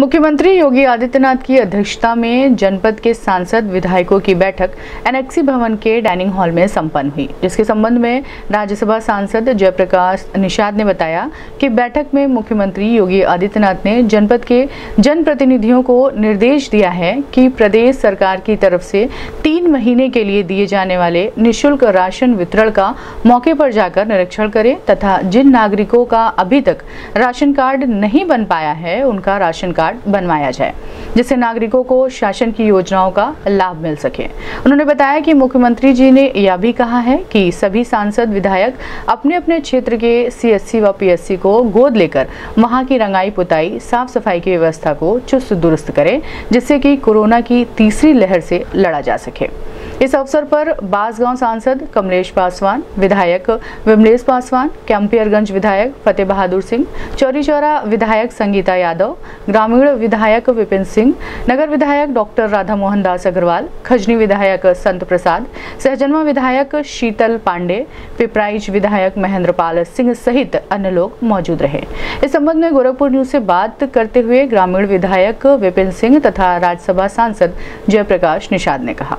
मुख्यमंत्री योगी आदित्यनाथ की अध्यक्षता में जनपद के सांसद विधायकों की बैठक एनएक्सी भवन के डाइनिंग हॉल में संपन्न हुई। जिसके संबंध में राज्यसभा सांसद जयप्रकाश निषाद ने बताया कि बैठक में मुख्यमंत्री योगी आदित्यनाथ ने जनपद के जनप्रतिनिधियों को निर्देश दिया है कि प्रदेश सरकार की तरफ़ से तीन महीने के लिए दिए जाने वाले निःशुल्क राशन वितरण का मौके पर जाकर निरीक्षण करें तथा जिन नागरिकों का अभी तक राशन कार्ड नहीं बन पाया है, उनका राशन कार्ड बनवाया जाए, जिससे नागरिकों को शासन की योजनाओं का लाभ मिल सके। उन्होंने बताया कि मुख्यमंत्री जी ने यह भी कहा है कि सभी सांसद, विधायक अपने अपने क्षेत्र के सीएससी व पीएससी को गोद लेकर वहाँ की रंगाई पुताई साफ़ सफ़ाई की व्यवस्था को चुस्त दुरुस्त करें, जिससे कि कोरोना की तीसरी लहर से लड़ा जा सके। इस अवसर पर बासगांव सांसद कमलेश पासवान, विधायक विमलेश पासवान कैंपियरगंज विधायक फतेह बहादुर सिंह चौरी चौरा विधायक संगीता यादव, ग्रामीण विधायक विपिन सिंह, नगर विधायक डॉक्टर राधा मोहन दास अग्रवाल, खजनी विधायक संत प्रसाद, सहजनवा विधायक शीतल पांडे, पिपराइच विधायक महेंद्र पाल सिंह सहित अन्य लोग मौजूद रहे। इस संबंध में गोरखपुर न्यूज़ से बात करते हुए ग्रामीण विधायक विपिन सिंह तथा राज्यसभा सांसद जयप्रकाश निषाद ने कहा।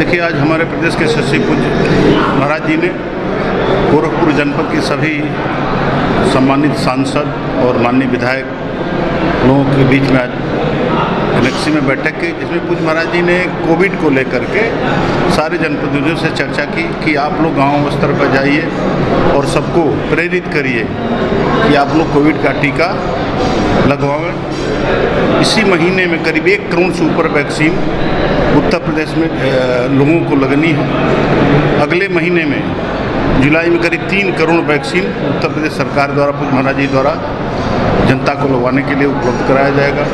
देखिए, आज हमारे प्रदेश के शशि पूज्य महाराज जी ने गोरखपुर जनपद के सभी सम्मानित सांसद और माननीय विधायक लोगों के बीच में आज गलेक्सी में बैठक की, जिसमें पूज्य महाराज जी ने कोविड को लेकर के सारे जनप्रतिनिधियों से चर्चा की कि आप लोग गाँव स्तर पर जाइए और सबको प्रेरित करिए कि आप लोग कोविड का टीका लगवाएँ। इसी महीने में करीब एक करोड़ से ऊपर वैक्सीन उत्तर प्रदेश में लोगों को लगनी है। अगले महीने में, जुलाई में करीब तीन करोड़ वैक्सीन उत्तर प्रदेश सरकार द्वारा, पूज्य महाराज जी द्वारा जनता को लगवाने के लिए उपलब्ध कराया जाएगा।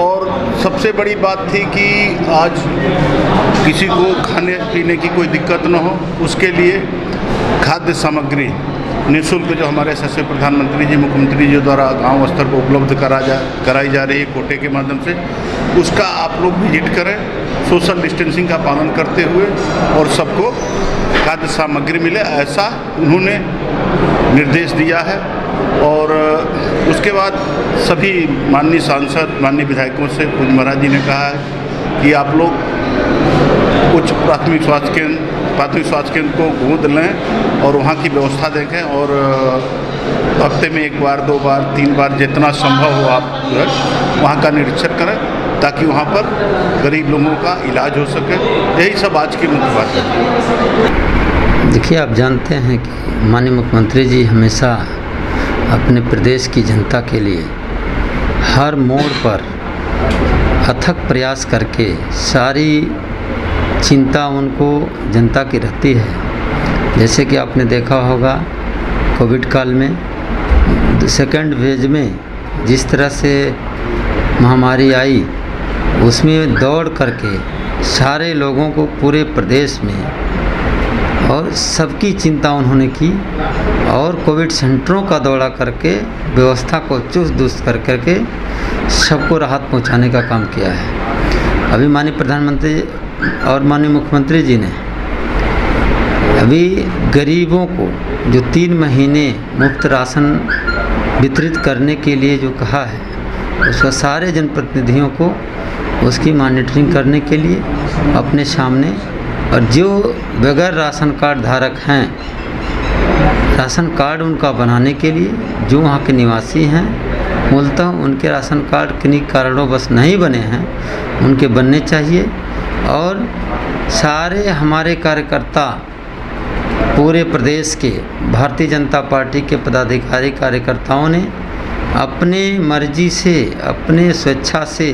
और सबसे बड़ी बात थी कि आज किसी को खाने पीने की कोई दिक्कत न हो, उसके लिए खाद्य सामग्री निःशुल्क जो हमारे यशस्वी प्रधानमंत्री जी, मुख्यमंत्री जी द्वारा गाँव स्तर पर उपलब्ध करा जा, कराई जा रही है कोटे के माध्यम से, उसका आप लोग विज़िट करें, सोशल डिस्टेंसिंग का पालन करते हुए और सबको खाद्य सामग्री मिले, ऐसा उन्होंने निर्देश दिया है। और उसके बाद सभी माननीय सांसद, माननीय विधायकों से पूज्य महाराज जी ने कहा है कि आप लोग उच्च प्राथमिक स्वास्थ्य केंद्र, प्राथमिक स्वास्थ्य केंद्र को गोद लें और वहाँ की व्यवस्था देखें और हफ़्ते में एक बार, दो बार, तीन बार जितना संभव हो आप जो है, वहाँ का निरीक्षण करें। ताकि वहाँ पर गरीब लोगों का इलाज हो सके। यही सब आज की मुख्य बात है। देखिए, आप जानते हैं कि माननीय मुख्यमंत्री जी हमेशा अपने प्रदेश की जनता के लिए हर मोड़ पर अथक प्रयास करके सारी चिंता उनको जनता की रहती है। जैसे कि आपने देखा होगा, कोविड काल में सेकेंड वेज में जिस तरह से महामारी आई उसमें दौड़ करके सारे लोगों को पूरे प्रदेश में और सबकी चिंता उन्होंने की और कोविड सेंटरों का दौरा करके, व्यवस्था को चुस्त दुरुस्त कर करके सबको राहत पहुँचाने का काम किया है। अभी माननीय प्रधानमंत्री और माननीय मुख्यमंत्री जी ने अभी गरीबों को जो तीन महीने मुफ़्त राशन वितरित करने के लिए जो कहा है, उसका सारे जनप्रतिनिधियों को उसकी मॉनिटरिंग करने के लिए अपने सामने और जो बगैर राशन कार्ड धारक हैं, राशन कार्ड उनका बनाने के लिए जो वहाँ के निवासी हैं, मूलतः उनके राशन कार्ड किन्हीं कारणों बस नहीं बने हैं, उनके बनने चाहिए और सारे हमारे कार्यकर्ता पूरे प्रदेश के भारतीय जनता पार्टी के पदाधिकारी कार्यकर्ताओं ने अपने मर्ज़ी से, अपने स्वेच्छा से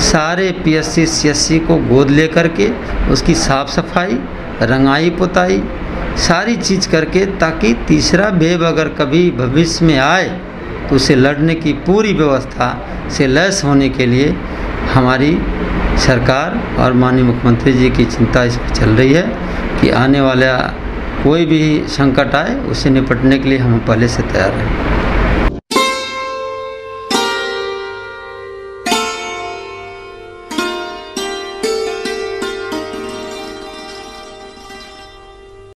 सारे पीएससी, सीएससी को गोद लेकर के उसकी साफ़ सफ़ाई, रंगाई पुताई, सारी चीज़ करके ताकि तीसरा वेव अगर कभी भविष्य में आए तो उसे लड़ने की पूरी व्यवस्था से लैस होने के लिए हमारी सरकार और माननीय मुख्यमंत्री जी की चिंता इस पर चल रही है कि आने वाला कोई भी संकट आए उससे निपटने के लिए हम पहले से तैयार हैं।